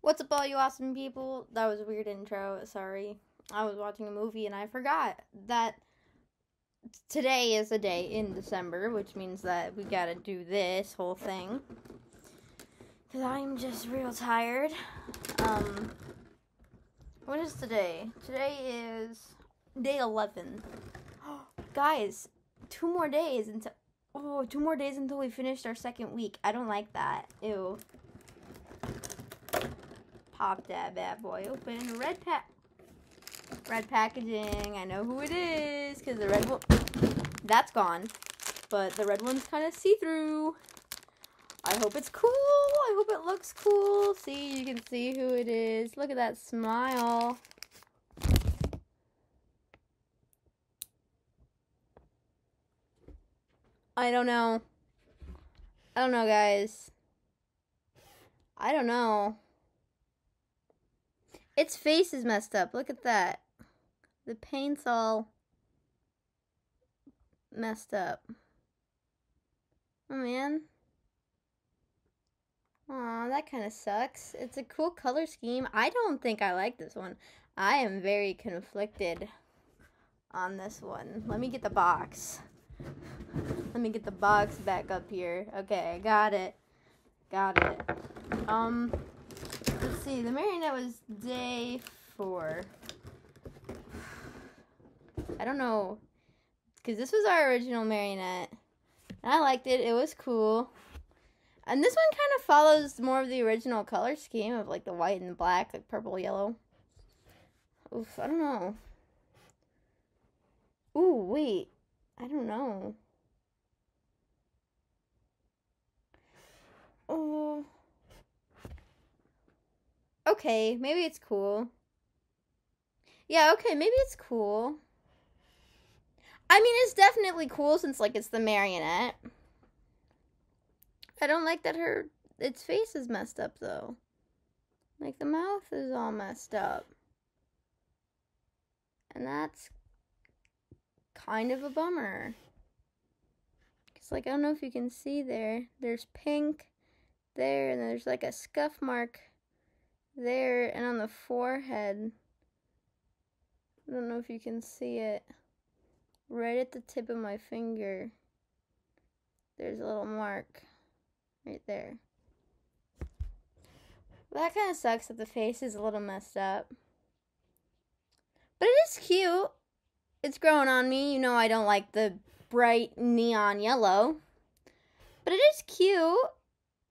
What's up, all you awesome people? That was a weird intro. Sorry. I was watching a movie and I forgot that today is a day in December, which means that we gotta do this whole thing. Because I'm just real tired. Um, what is today? Today is day 11. Guys, two more days until. Oh, two more days until we finished our second week. I don't like that. Ew pop that bad boy open. Red pack. Red packaging. I know who it is because the red one. That's gone. But the red one's kind of see-through. I hope it's cool. I hope it looks cool. See, you can see who it is. Look at that smile. I don't know. I don't know, guys. I don't know. Its face is messed up. Look at that. The paint's all messed up. Oh man. Aw, that kind of sucks. It's a cool color scheme. I don't think I like this one. I am very conflicted on this one. Let me get the box. Let me get the box back up here. Okay, I got it. Got it. Um, let's see. The marionette was day four. I don't know. Because this was our original marionette. And I liked it. It was cool. And this one kind of follows more of the original color scheme of like the white and black, like purple, yellow. Oof, I don't know. Ooh, wait. I don't know. Oh okay, maybe it's cool. Yeah, okay, maybe it's cool. I mean, it's definitely cool since, like, it's the marionette. I don't like that her, its face is messed up, though. Like, the mouth is all messed up. And that's kind of a bummer. Because, like, I don't know if you can see there. There's pink there, and there's, like, a scuff mark there and on the forehead. I don't know if you can see it. Right at the tip of my finger, there's a little mark right there. That kind of sucks that the face is a little messed up. But it is cute. It's growing on me. You know I don't like the bright neon yellow. But it is cute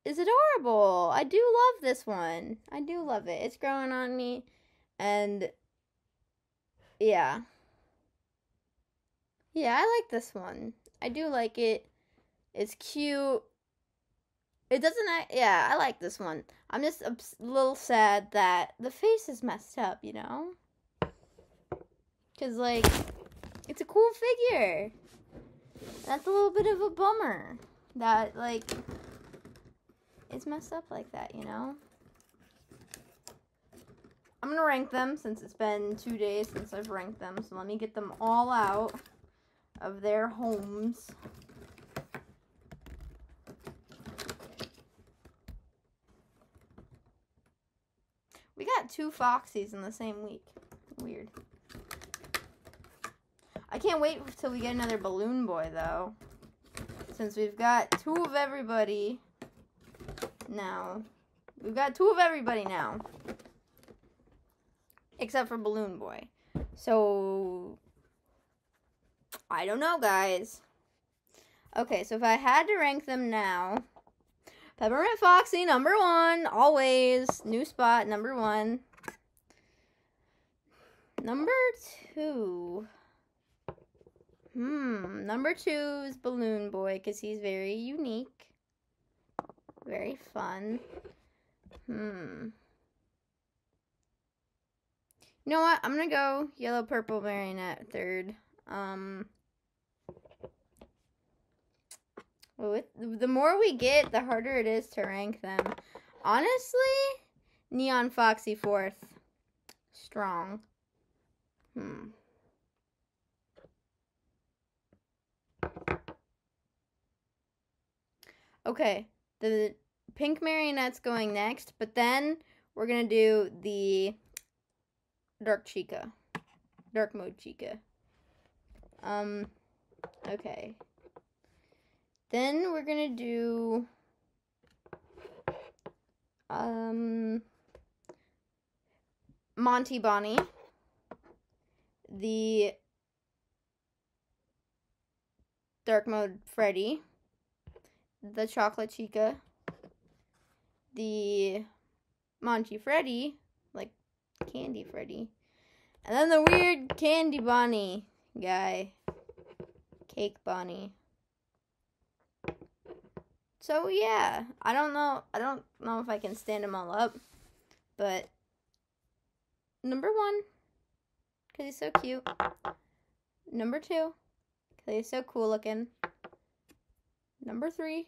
is adorable. I do love this one. I do love it. It's growing on me. And yeah. Yeah, I like this one. I do like it. It's cute. It doesn't yeah, I like this one. I'm just a little sad that the face is messed up, you know? Cuz like it's a cool figure. That's a little bit of a bummer. That like is messed up like that, you know? I'm gonna rank them since it's been two days since I've ranked them. So let me get them all out of their homes. We got two Foxies in the same week. Weird. I can't wait till we get another Balloon Boy, though. Since we've got two of everybody now. We've got two of everybody now. Except for Balloon Boy. So, I don't know, guys. Okay, so if I had to rank them now, Peppermint Foxy, number one, always. New spot, number one. Number two. Hmm, number two is Balloon Boy because he's very unique. Very fun. Hmm. You know what? I'm gonna go yellow purple marionette third. Um. With the more we get, the harder it is to rank them. Honestly, Neon Foxy fourth. Strong. Hmm. Okay, the pink marionette's going next, but then we're gonna do the Dark Chica. Dark mode Chica. Um, okay. Then we're gonna do um Monty Bonnie, the Dark Mode Freddy, the Chocolate Chica, the Monty Freddy, like Candy Freddy, and then the weird Candy Bonnie guy, Cake Bonnie. So yeah, I don't know. I don't know if I can stand them all up, but number one, because he's so cute. Number two, because he's so cool looking. Number three,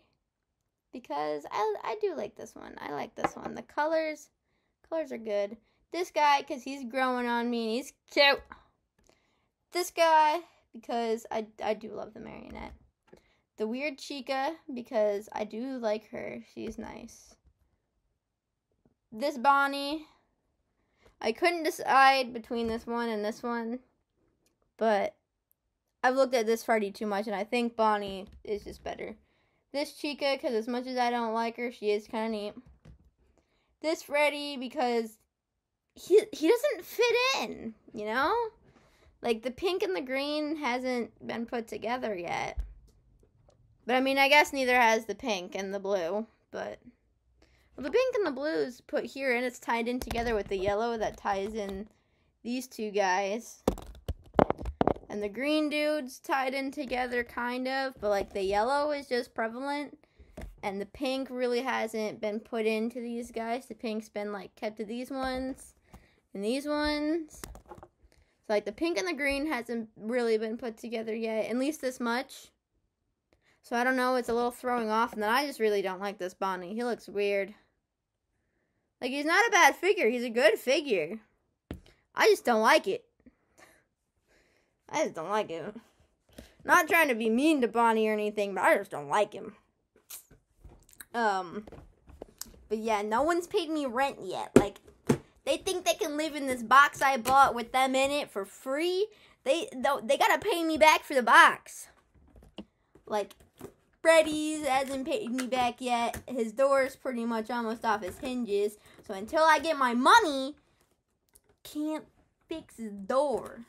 because I, I do like this one. I like this one. The colors, colors are good. This guy, because he's growing on me and he's cute. This guy, because I, I do love the marionette. The weird Chica, because I do like her. She's nice. This Bonnie, I couldn't decide between this one and this one, but I've looked at this Freddy too much, and I think Bonnie is just better. This Chica, because as much as I don't like her, she is kind of neat. This Freddy, because he he doesn't fit in, you know? Like the pink and the green hasn't been put together yet. But I mean, I guess neither has the pink and the blue, but well, the pink and the blue is put here and it's tied in together with the yellow that ties in these two guys. And the green dude's tied in together kind of, but like the yellow is just prevalent. And the pink really hasn't been put into these guys. The pink's been like kept to these ones and these ones. So like the pink and the green hasn't really been put together yet, at least this much. So I don't know, it's a little throwing off, and then I just really don't like this Bonnie. He looks weird. Like he's not a bad figure, he's a good figure. I just don't like it. I just don't like him. Not trying to be mean to Bonnie or anything, but I just don't like him. Um, but yeah, no one's paid me rent yet. Like, they think they can live in this box I bought with them in it for free. They they gotta pay me back for the box. Like, Freddy's hasn't paid me back yet. His door's pretty much almost off his hinges. So until I get my money, can't fix his door.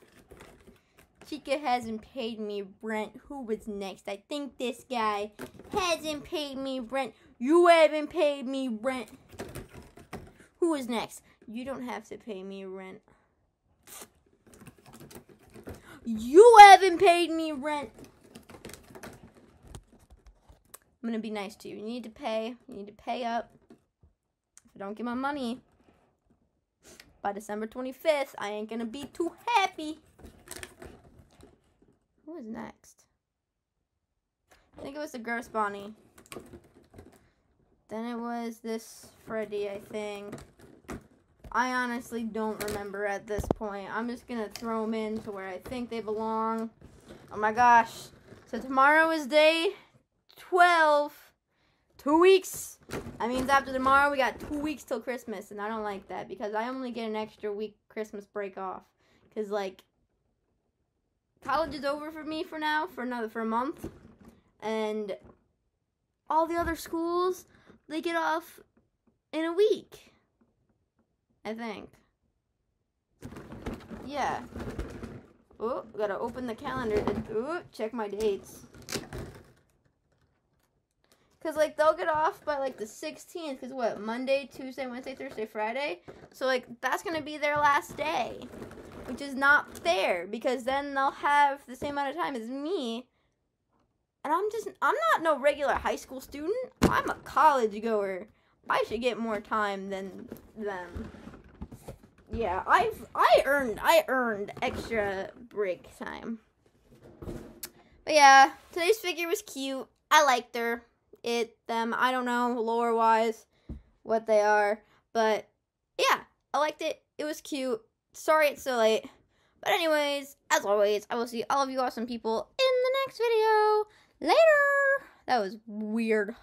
Chica hasn't paid me rent. Who was next? I think this guy hasn't paid me rent. You haven't paid me rent. Who is next? You don't have to pay me rent. You haven't paid me rent. I'm gonna be nice to you. You need to pay. You need to pay up. If I don't get my money by December 25th, I ain't gonna be too happy. Who is next? I think it was the Gross Bonnie. Then it was this Freddy, I think. I honestly don't remember at this point. I'm just gonna throw them in to where I think they belong. Oh my gosh. So tomorrow is day 12. Two weeks. That means after tomorrow we got two weeks till Christmas. And I don't like that because I only get an extra week Christmas break off. Because like college is over for me for now, for another for a month. And all the other schools, they get off in a week. I think. Yeah. Oh, gotta open the calendar to ooh, check my dates. Cause like they'll get off by like the 16th. Cause what? Monday, Tuesday, Wednesday, Thursday, Friday. So like that's gonna be their last day, which is not fair. Because then they'll have the same amount of time as me. And I'm just I'm not no regular high school student. I'm a college goer. I should get more time than them yeah, I've I earned I earned extra break time. But yeah, today's figure was cute. I liked her. It them I don't know lore wise what they are, but yeah, I liked it. It was cute. Sorry it's so late. But anyways, as always, I will see all of you awesome people in the next video. Later. That was weird.